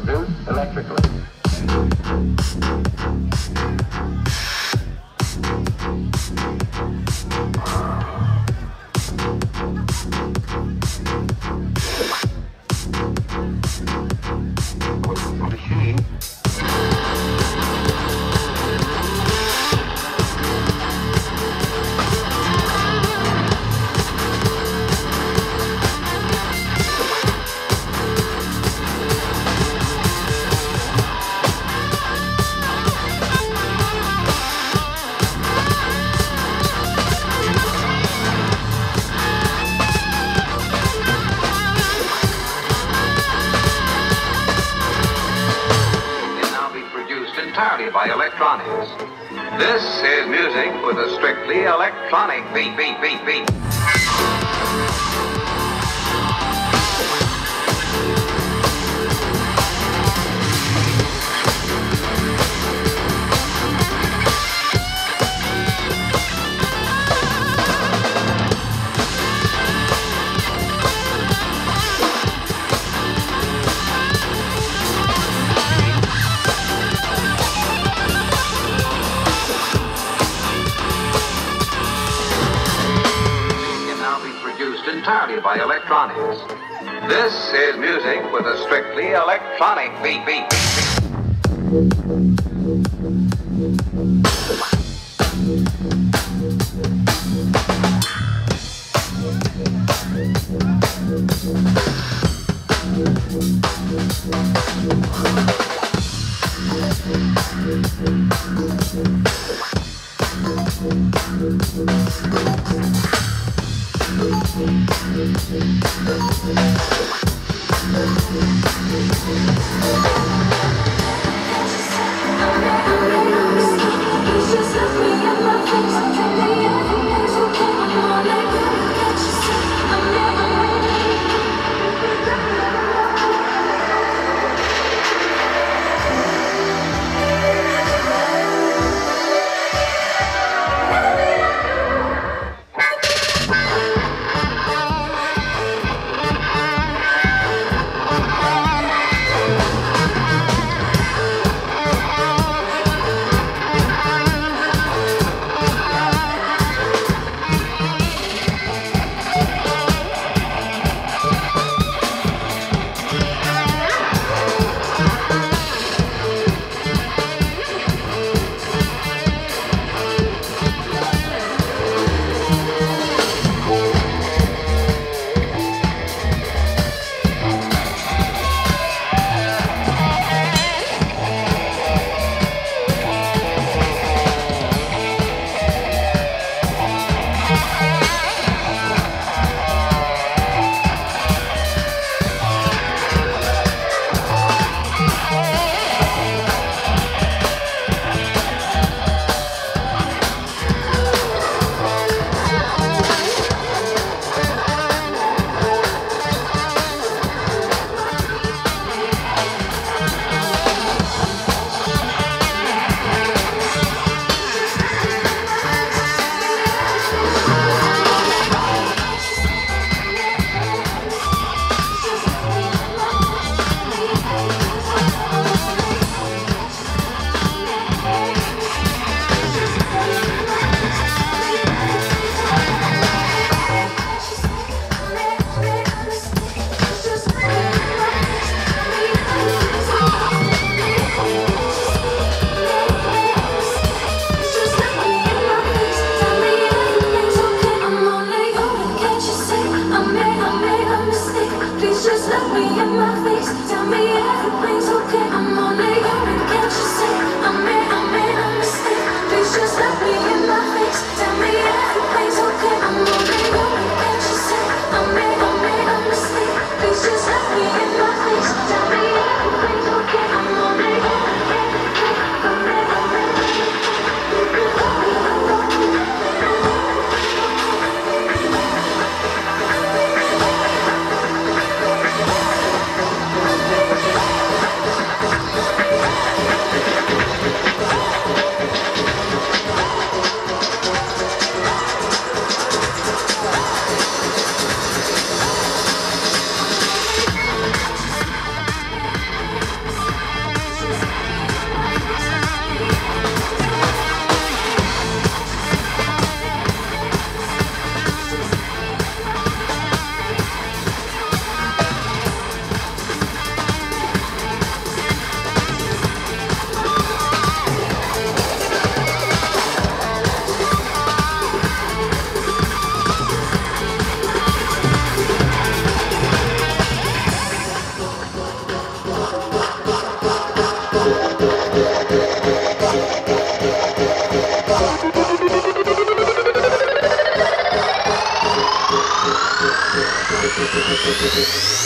produced electrically. Machine entirely by electronics. This is music with a strictly electronic beat, beat, beat, beat. by electronics. This is music with a strictly electronic beat beat. beat. Thank you. Thank you.